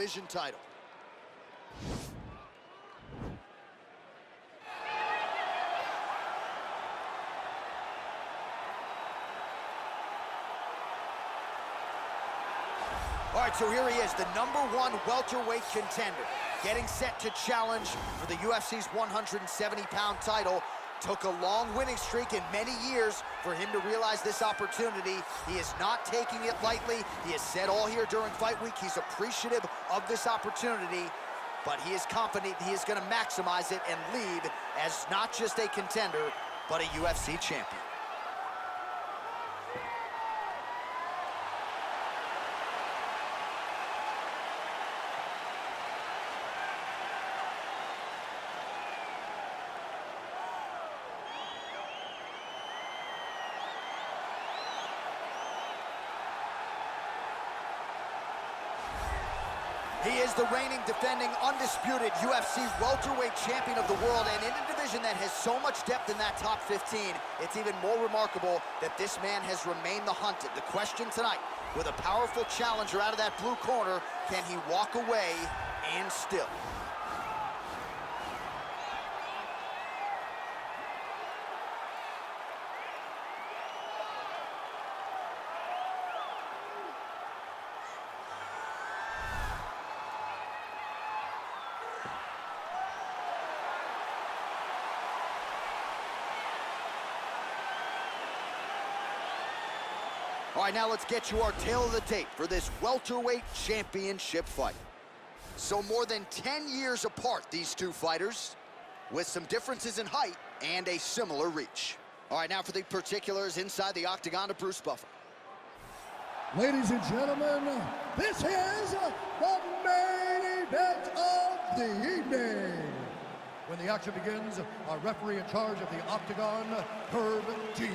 division title. All right, so here he is, the number one welterweight contender, getting set to challenge for the UFC's 170-pound title. Took a long winning streak in many years for him to realize this opportunity. He is not taking it lightly. He has said all here during fight week he's appreciative of this opportunity, but he is confident he is gonna maximize it and lead as not just a contender, but a UFC champion. He is the reigning, defending, undisputed UFC welterweight champion of the world, and in a division that has so much depth in that top 15, it's even more remarkable that this man has remained the hunted. The question tonight, with a powerful challenger out of that blue corner, can he walk away and still? Right, now let's get you our tale of the tape for this welterweight championship fight. So more than 10 years apart, these two fighters, with some differences in height and a similar reach. All right, now for the particulars inside the octagon of Bruce Buffer. Ladies and gentlemen, this is the main event of the evening. When the action begins, our referee in charge of the octagon, Herb Dean.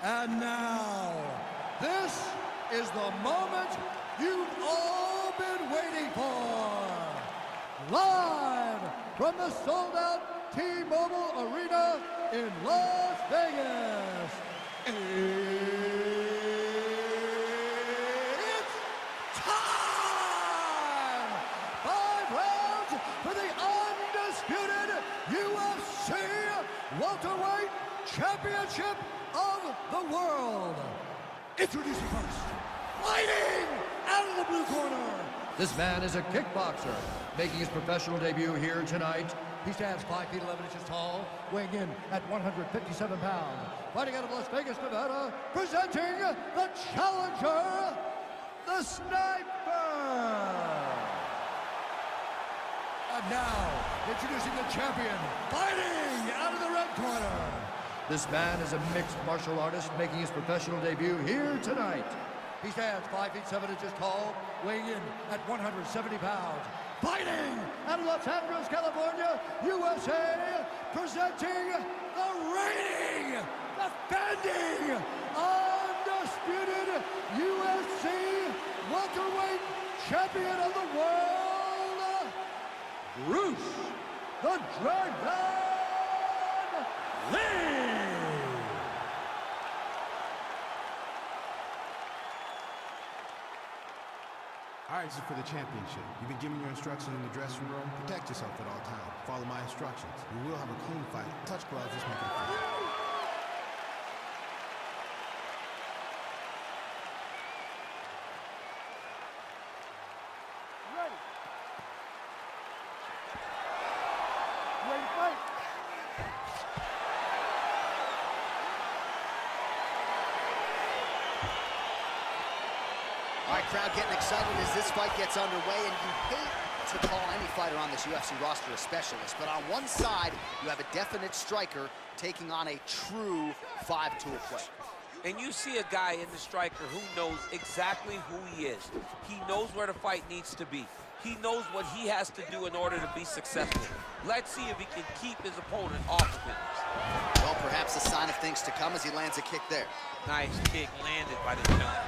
And now, this is the moment you've all been waiting for. Live from the sold-out T-Mobile Arena in Las Vegas. It's time! For the undisputed UFC welterweight championship the world. Introducing first, fighting out of the blue corner. This man is a kickboxer, making his professional debut here tonight. He stands 5 feet 11 inches tall, weighing in at 157 pounds. Fighting out of Las Vegas, Nevada, presenting the challenger, the Sniper. And now, introducing the champion, fighting out of the red corner. This man is a mixed martial artist making his professional debut here tonight. He stands 5 feet 7 inches tall, weighing in at 170 pounds. Fighting out of Los Angeles, California, USA, presenting the reigning, defending, undisputed UFC welterweight champion of the world, Bruce the Dragon! All right, this is for the championship. You've been given your instructions in the dressing room. Protect yourself at all times. Follow my instructions. We will have a clean fight. Touch gloves. Let's make it a fight. Ready. Ready to fight. All right, crowd getting excited as this fight gets underway, and you hate to call any fighter on this UFC roster a specialist, but on one side, you have a definite striker taking on a true five-tool player. And you see a guy in the striker who knows exactly who he is. He knows where the fight needs to be. He knows what he has to do in order to be successful. Let's see if he can keep his opponent off of him. Well, perhaps a sign of things to come as he lands a kick there. Nice kick landed by the gentleman.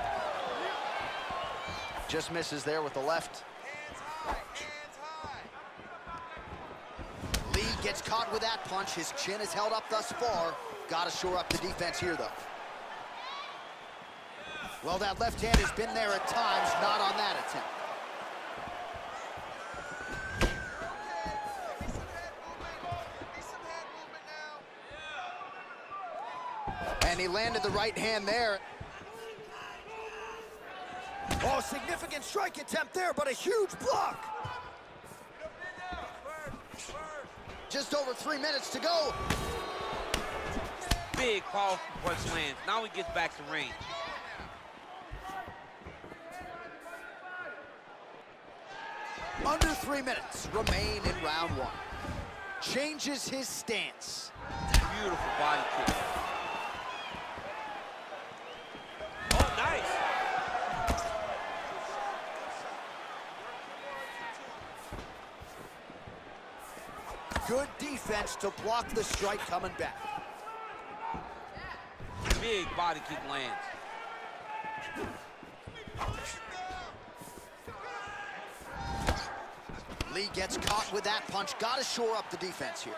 Just misses there with the left. Lee gets caught with that punch. His chin is held up thus far. Got to shore up the defense here, though. Well, that left hand has been there at times, not on that attempt. And he landed the right hand there. Oh, significant strike attempt there, but a huge block. Just over three minutes to go. Big, powerful punch lands. Now he gets back to range. Under three minutes remain in round one. Changes his stance. Beautiful body kick. Oh, nice. Good defense to block the strike coming back. Big body kick lands. Lee gets caught with that punch. Got to shore up the defense here.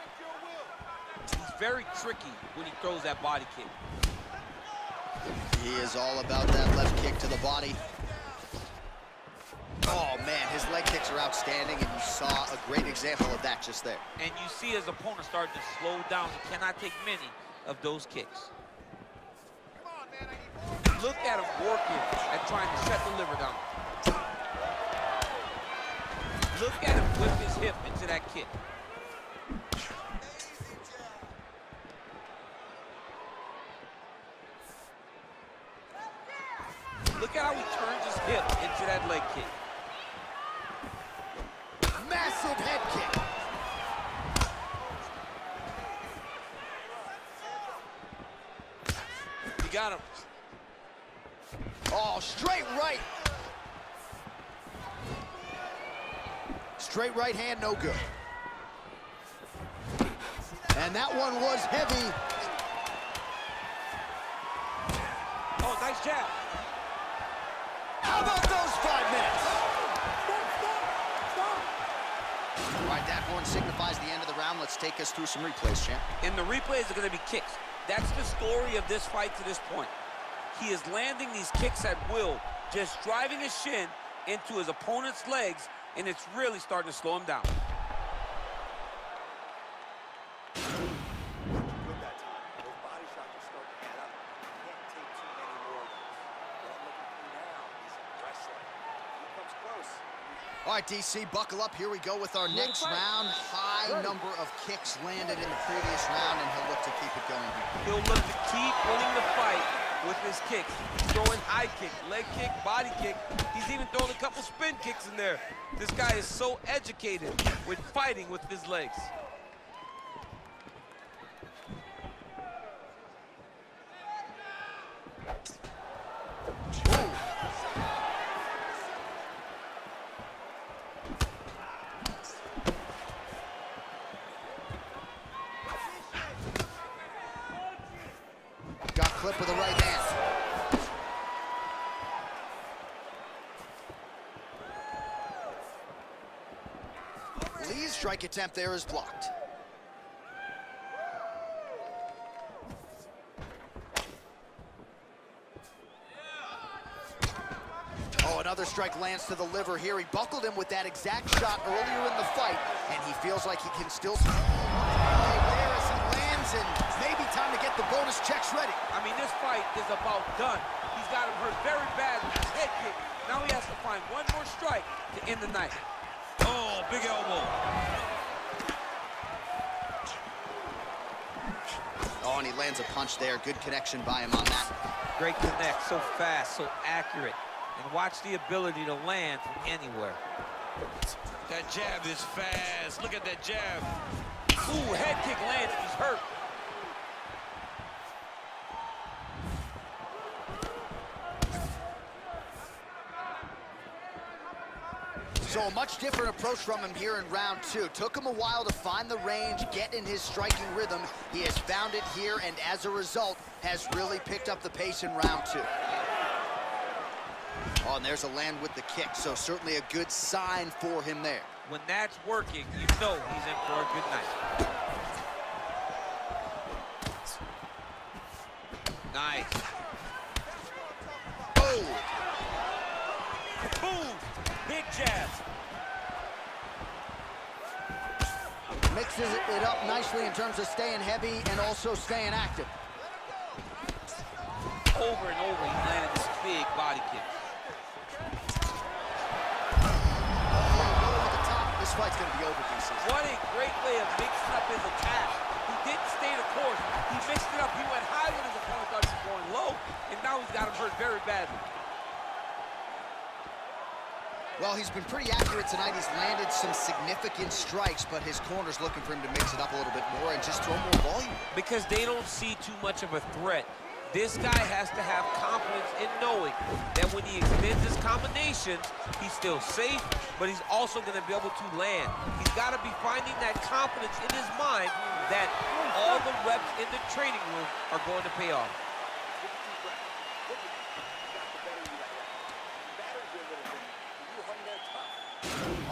He's very tricky when he throws that body kick. He is all about that left kick to the body. Man, his leg kicks are outstanding, and you saw a great example of that just there. And you see his opponent start to slow down. He cannot take many of those kicks. Come on, man, Look at him working at trying to shut the liver down. Look at him whip his hip into that kick. Look at how he turns his hip into that leg kick. Massive head kick. You got him. Oh, straight right. Straight right hand, no good. And that one was heavy. Oh, nice jab. How about those five minutes? All right, that horn signifies the end of the round. Let's take us through some replays, champ. And the replays are going to be kicks. That's the story of this fight to this point. He is landing these kicks at will, just driving his shin into his opponent's legs, and it's really starting to slow him down. Good that time. Those body shots are starting to add up. You can't take too many more of those. What I'm looking for now is wrestling. If he comes close, All right, DC, buckle up. Here we go with our next round. High number of kicks landed in the previous round, and he'll look to keep it going here. He'll look to keep winning the fight with his kicks. He's throwing high kick, leg kick, body kick. He's even throwing a couple spin kicks in there. This guy is so educated with fighting with his legs. Got clip with the right hand. Lee's strike attempt there is blocked. Oh, another strike lands to the liver here. He buckled him with that exact shot earlier in the fight, and he feels like he can still... Maybe time to get the bonus checks ready. I mean, this fight is about done. He's got him hurt very bad with his. Now he has to find one more strike to end the night. Oh, big elbow. Oh, and he lands a punch there. Good connection by him on that. Great connect, so fast, so accurate. And watch the ability to land from anywhere. That jab is fast. Look at that jab. Ooh, head kick lands, he's hurt. Much different approach from him here in round two. Took him a while to find the range, get in his striking rhythm. He has found it here, and as a result, has really picked up the pace in round two. Oh, and there's a land with the kick, so certainly a good sign for him there. When that's working, you know he's in for a good night. Nice. Mixes it up nicely in terms of staying heavy and also staying active. over and over, he's landed this big body kick. Over the top. This fight's gonna be over, DC. What a great way of mixing up his attack. He didn't stay the course. He mixed it up. He went high when his opponent thought he was going low, and now he's got him hurt very badly. Well, he's been pretty accurate tonight. He's landed some significant strikes, but his corner's looking for him to mix it up a little bit more and just throw more volume. Because they don't see too much of a threat. This guy has to have confidence in knowing that when he extends his combinations, he's still safe, but he's also going to be able to land. He's got to be finding that confidence in his mind that all the reps in the training room are going to pay off.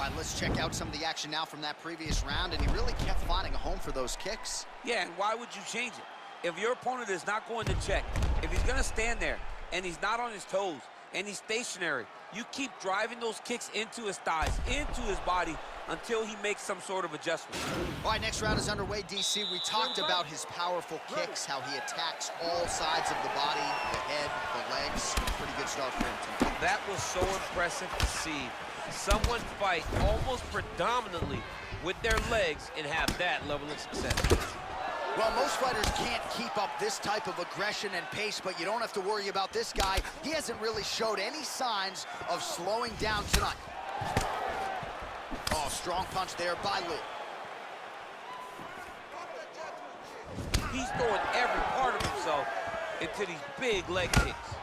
All right, let's check out some of the action now from that previous round, and he really kept finding a home for those kicks. Yeah, and why would you change it? If your opponent is not going to check, if he's going to stand there and he's not on his toes and he's stationary, you keep driving those kicks into his thighs, into his body until he makes some sort of adjustment. All right, next round is underway, DC. We talked about his powerful kicks, how he attacks all sides of the body, the head, the legs. Pretty good start for him. That was so impressive to see. Someone fight almost predominantly with their legs and have that level of success. Well, most fighters can't keep up this type of aggression and pace, but you don't have to worry about this guy. He hasn't really showed any signs of slowing down tonight. Oh, strong punch there by Lee. He's throwing every part of himself into these big leg kicks.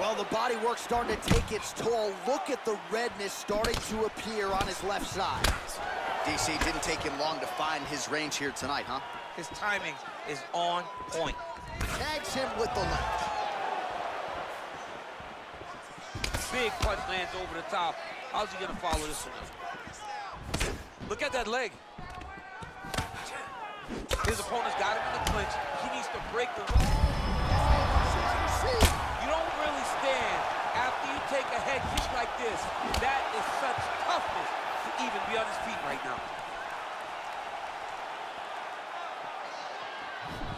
Well, the body work starting to take its toll. Look at the redness starting to appear on his left side. DC didn't take him long to find his range here tonight, huh? His timing is on point. Tags him with the left. Big punch lands over the top. How's he gonna follow this one? Look at that leg. His opponent's got him in the clinch. He needs to break the... head kick like this. That is such toughness to even be on his feet right now.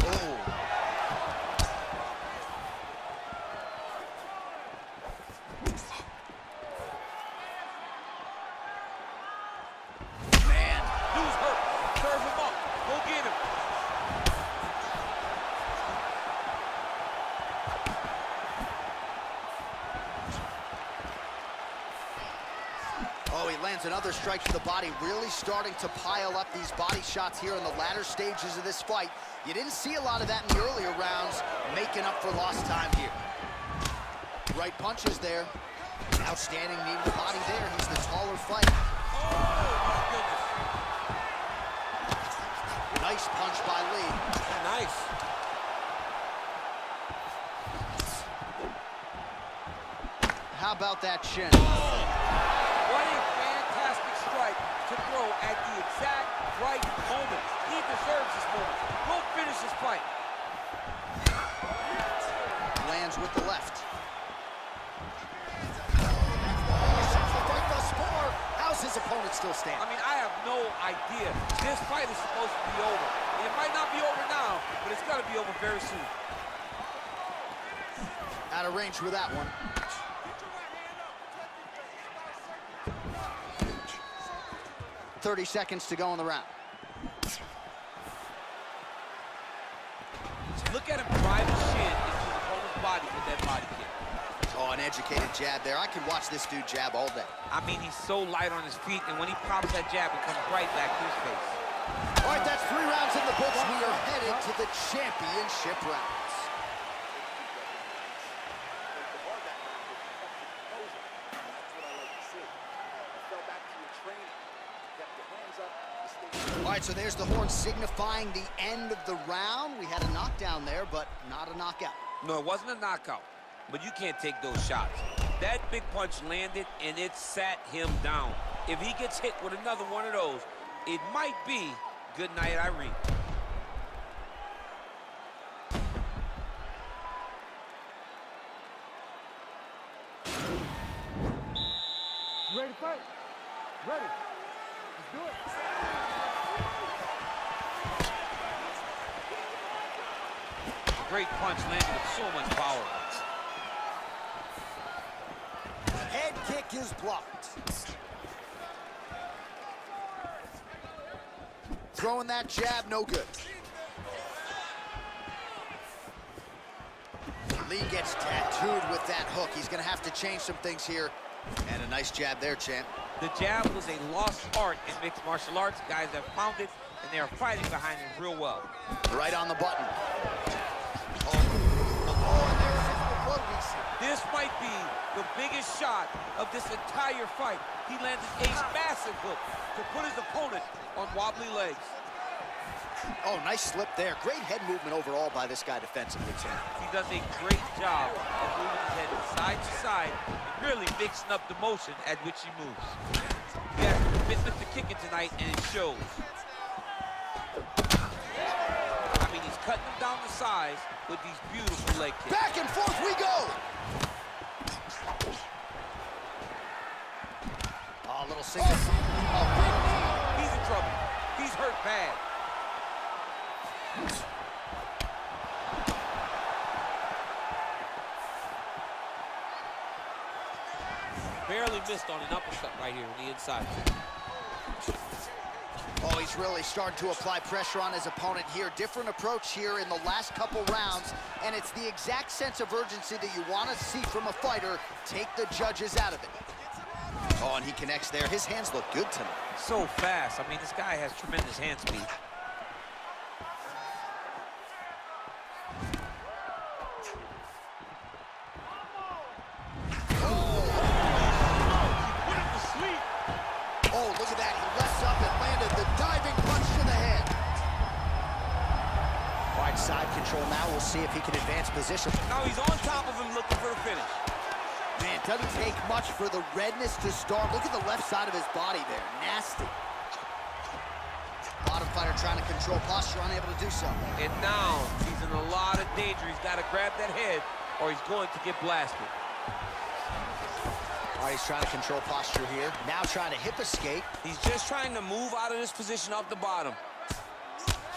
Oh. Man, dude's hurt. Serve him up. Go get him. Oh, he lands another strike to the body, really starting to pile up these body shots here in the latter stages of this fight. You didn't see a lot of that in the earlier rounds, making up for lost time here. Right punches there. Outstanding knee to the body there. He's the taller fighter. Oh, my goodness. Nice punch by Lee. Nice. How about that shin? What a fantastic strike to throw at the exact right moment. He deserves this moment. Go finish this fight. Lands with the left. Fight thus far. How's his opponent still standing? I mean, I have no idea. This fight is supposed to be over. It might not be over now, but it's got to be over very soon. Out of range with that one. Thirty seconds to go in the round. Look at him drive his shin into his opponent's body with that body kick. Oh, an educated jab there. I could watch this dude jab all day. I mean, he's so light on his feet, and when he pops that jab, it comes right back to his face. All right, that's three rounds in the books. We are headed to the championship rounds. All right, so there's the horn signifying the end of the round. We had a knockdown there, but not a knockout. No, it wasn't a knockout, but you can't take those shots. That big punch landed, and it sat him down. If he gets hit with another one of those, it might be good night, Irene. Ready to fight? Ready. Let's do it. Great punch landed with so much power. Head kick is blocked. Throwing that jab, no good. Lee gets tattooed with that hook. He's gonna have to change some things here. And a nice jab there, champ. The jab was a lost art in mixed martial arts. Guys have found it, and they are fighting behind it real well. Right on the button. This might be the biggest shot of this entire fight. He landed a massive hook to put his opponent on wobbly legs. Oh, nice slip there. Great head movement overall by this guy defensively, champ. He does a great job of moving his head side to side and really mixing up the motion at which he moves. He has commitment to kicking tonight, and it shows. I mean, he's cutting them down the sides with these beautiful leg kicks. Back and forth we go. Oh, a little single. Oh, big knee. He's in trouble. He's hurt bad. Barely missed on an uppercut right here on the inside. He's really starting to apply pressure on his opponent here. Different approach here in the last couple rounds, and it's the exact sense of urgency that you want to see from a fighter. Take the judges out of it. Oh, and he connects there. His hands look good tonight. So fast. I mean, this guy has tremendous hand speed. Redness to start. Look at the left side of his body there. Nasty. Bottom fighter trying to control posture, unable to do so. And now he's in a lot of danger. He's got to grab that head or he's going to get blasted. All right, he's trying to control posture here. Now trying to hip escape. He's just trying to move out of this position off the bottom.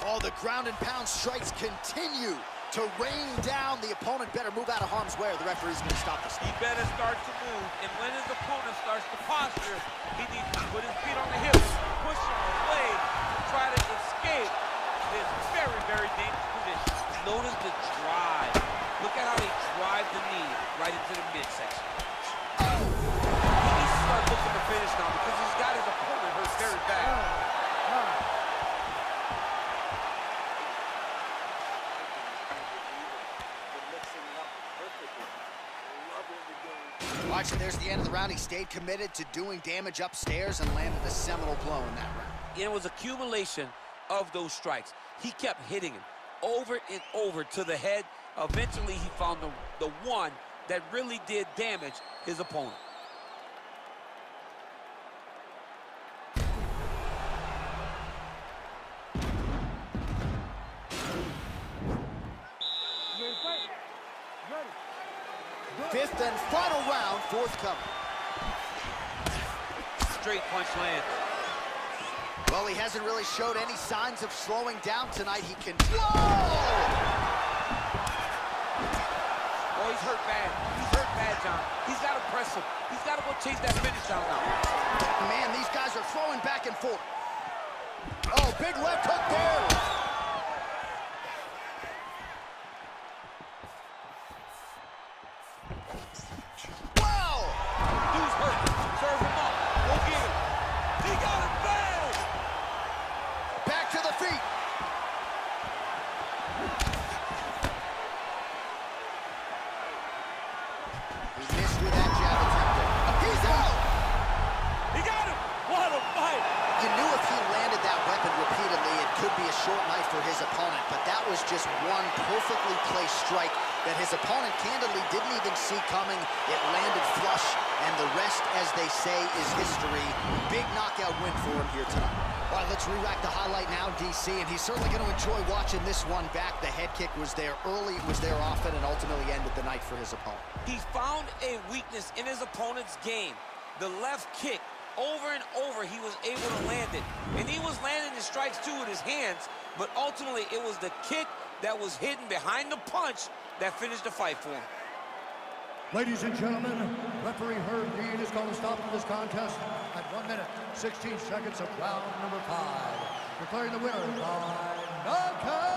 Oh, the ground and pound strikes continue to rain down. The opponent better move out of harm's way or the referee's going to stop this. He better start to move. And when his opponent starts to posture, he needs to put his feet on the hips, push him away, to try to escape this very, very dangerous position. Notice the drive. Look at how they drive the knee right into the midsection. He needs to start looking to finish now because he's got his opponent hurt very bad. There's the end of the round. He stayed committed to doing damage upstairs and landed a seminal blow in that round. It was accumulation of those strikes. He kept hitting him over and over to the head. Eventually, he found the, the one that really did damage his opponent. Fifth and final round, forthcoming. Straight punch lands. Well, he hasn't really showed any signs of slowing down tonight. He can... Whoa! Oh, he's hurt bad. He's hurt bad, John. He's got to press him. He's got to go chase that finish down now. Man, these guys are throwing back and forth. Oh, big left hook there. Wow! Dude's hurt. Serve him up. Go get him. He got him bad. Back to the feet. He missed with that jab attempt. He's out! He got him. What a fight. You knew if he landed that weapon repeatedly, it could be a short night for his opponent, but that was just one perfectly placed strike that his opponent candidly didn't even see coming. It landed flush, and the rest, as they say, is history. Big knockout win for him here tonight. All right, let's re-rack the highlight now, DC, and he's certainly going to enjoy watching this one back. The head kick was there early, it was there often, and ultimately ended the night for his opponent. He found a weakness in his opponent's game. The left kick, over and over, he was able to land it. And he was landing the strikes too with his hands, but ultimately it was the kick that was hidden behind the punch that finished the fight for him. Ladies and gentlemen, referee Herb Dean is going to stop this contest at 1 minute, 16 seconds of round number 5. Declaring the winner by knockout!